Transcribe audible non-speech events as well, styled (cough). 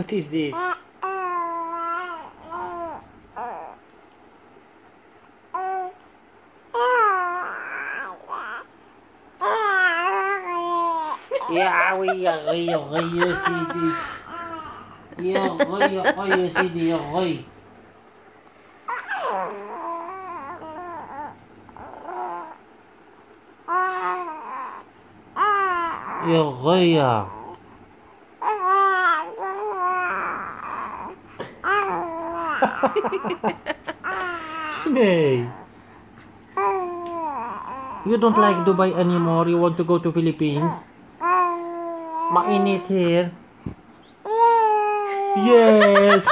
What is this? يا عوي يا غي يا غي يا سيدي يا غي يا غي يا سيدي يا غي يا غيا (laughs) Hey, you don't like Dubai anymore. You want to go to Philippines? Mainit here. Yes.